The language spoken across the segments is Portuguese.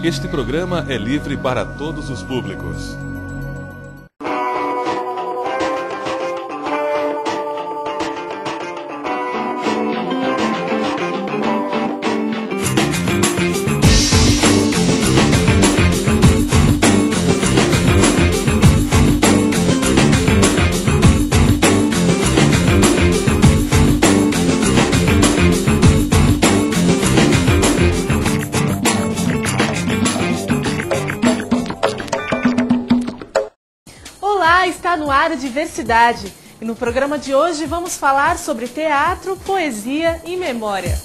Este programa é livre para todos os públicos. Olá, está no ar a Diversidade. E no programa de hoje vamos falar sobre teatro, poesia e memória.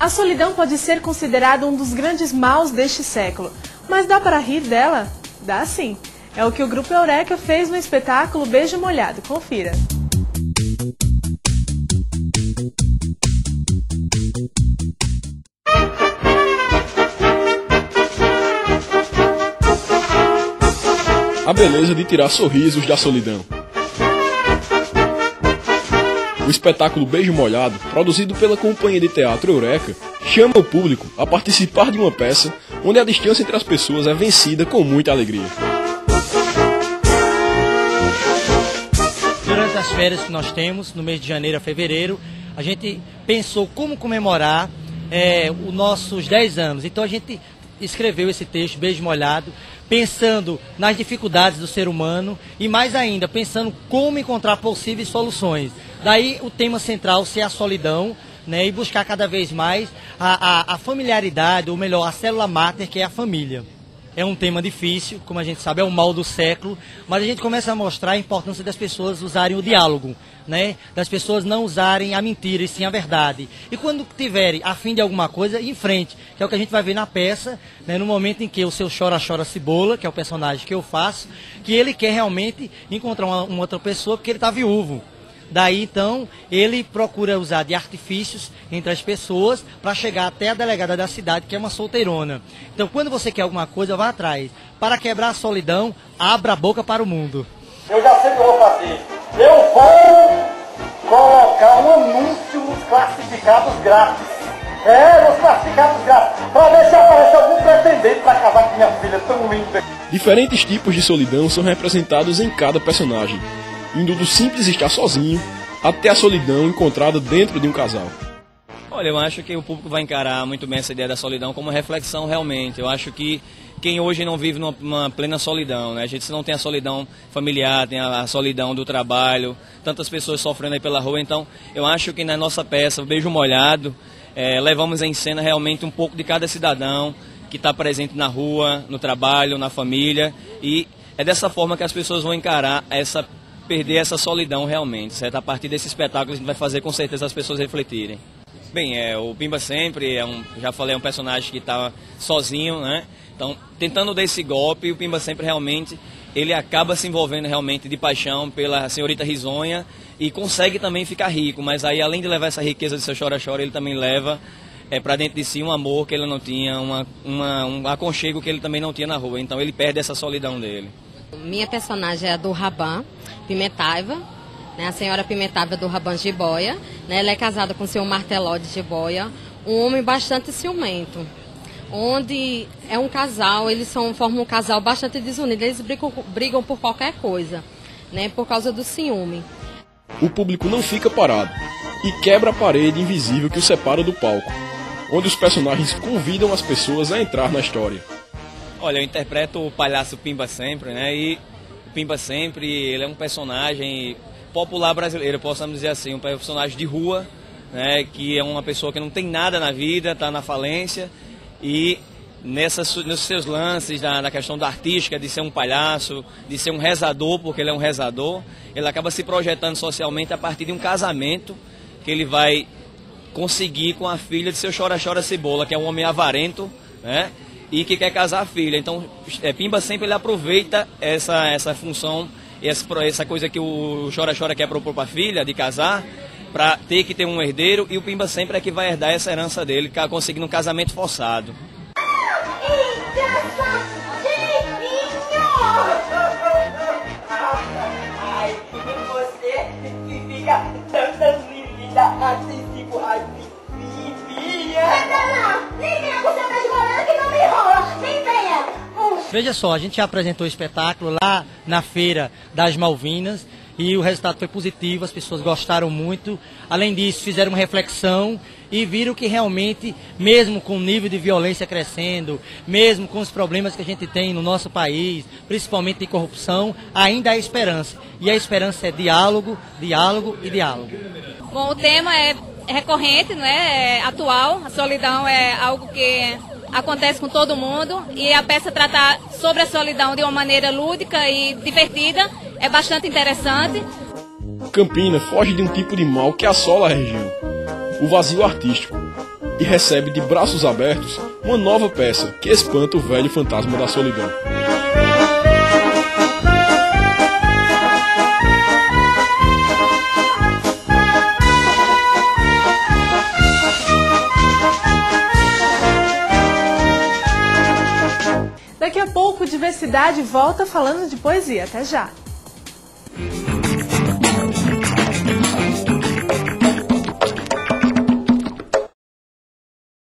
A solidão pode ser considerada um dos grandes maus deste século, mas dá para rir dela? Dá sim. É o que o Grupo Eureka fez no espetáculo Beijo Molhado. Confira. A beleza de tirar sorrisos da solidão. O espetáculo Beijo Molhado, produzido pela Companhia de Teatro Eureka, chama o público a participar de uma peça onde a distância entre as pessoas é vencida com muita alegria. Durante as férias que nós temos, no mês de janeiro a fevereiro, a gente pensou como comemorar é, os nossos 10 anos. Então a gente escreveu esse texto, Beijo Molhado, pensando nas dificuldades do ser humano e mais ainda, pensando como encontrar possíveis soluções. Daí o tema central ser a solidão, né, e buscar cada vez mais a, a, a familiaridade, ou melhor, a célula máter, que é a família. É um tema difícil, como a gente sabe, é o mal do século, mas a gente começa a mostrar a importância das pessoas usarem o diálogo, né? Das pessoas não usarem a mentira e sim a verdade. E quando tiverem a fim de alguma coisa, em frente, que é o que a gente vai ver na peça, né? no momento em que o seu chora-chora cebola, que é o personagem que eu faço, que ele quer realmente encontrar uma, uma outra pessoa porque ele está viúvo. Daí então ele procura usar de artifícios entre as pessoas para chegar até a delegada da cidade, que é uma solteirona. Então quando você quer alguma coisa, vá atrás. Para quebrar a solidão, abra a boca para o mundo. Eu já sei o que eu vou fazer. Eu vou colocar um anúncio nos classificados grátis. É, nos classificados grátis. Para ver se aparece algum pretendente para casar com minha filha tão linda. Diferentes tipos de solidão são representados em cada personagem, indo do simples estar sozinho até a solidão encontrada dentro de um casal. Olha, eu acho que o público vai encarar muito bem essa ideia da solidão como reflexão realmente. Eu acho que quem hoje não vive numa, numa plena solidão, né? A gente não tem a solidão familiar, tem a, a, solidão do trabalho, tantas pessoas sofrendo aí pela rua. Então, eu acho que na nossa peça, Beijo Molhado, é, levamos em cena realmente um pouco de cada cidadão que está presente na rua, no trabalho, na família. E é dessa forma que as pessoas vão encarar essa perder essa solidão realmente, certo? A partir desse espetáculo a gente vai fazer com certeza as pessoas refletirem. Bem, é, o Pimba sempre é um, já falei, é um personagem que estava sozinho, né? Então, tentando dar esse golpe, o Pimba sempre realmente, ele acaba se envolvendo realmente de paixão pela senhorita risonha e consegue também ficar rico, mas aí além de levar essa riqueza de seu chora-chora, ele também leva é, para dentro de si um amor que ele não tinha, uma, uma, um aconchego que ele também não tinha na rua. Então ele perde essa solidão dele. Minha personagem é a do Raban Pimentaiva, né, a senhora Pimentaiva do Raban Jiboia. Né, ela é casada com o senhor Marteló de Jiboia, um homem bastante ciumento. Onde é um casal, eles são, formam um casal bastante desunido, eles brigam, brigam por qualquer coisa, né, por causa do ciúme. O público não fica parado e quebra a parede invisível que o separa do palco, onde os personagens convidam as pessoas a entrar na história. Olha, eu interpreto o palhaço Pimba Sempre, né? E o Pimba Sempre, ele é um personagem popular brasileiro, possamos dizer assim, um personagem de rua, né? Que é uma pessoa que não tem nada na vida, está na falência e nessas, nesses seus lances da, da questão da artística, de ser um palhaço, de ser um rezador, porque ele é um rezador, ele acaba se projetando socialmente a partir de um casamento que ele vai conseguir com a filha de seu chora-chora cebola, que é um homem avarento, né? E que quer casar a filha. Então, é, Pimba sempre ele aproveita essa, essa função, essa, essa coisa que o Chora Chora quer propor para a filha, de casar, para ter que ter um herdeiro, e o Pimba sempre é que vai herdar essa herança dele, conseguindo um casamento forçado. Veja só, a gente já apresentou o espetáculo lá na feira das Malvinas e o resultado foi positivo, as pessoas gostaram muito. Além disso, fizeram uma reflexão e viram que realmente, mesmo com o nível de violência crescendo, mesmo com os problemas que a gente tem no nosso país, principalmente de corrupção, ainda há esperança. E a esperança é diálogo, diálogo e diálogo. Bom, o tema é recorrente, né? é atual. A solidão é algo que acontece com todo mundo e a peça tratar sobre a solidão de uma maneira lúdica e divertida é bastante interessante. Campina foge de um tipo de mal que assola a região, o vazio artístico, e recebe de braços abertos uma nova peça que espanta o velho fantasma da solidão. Daqui a pouco, Diversidade volta falando de poesia. Até já!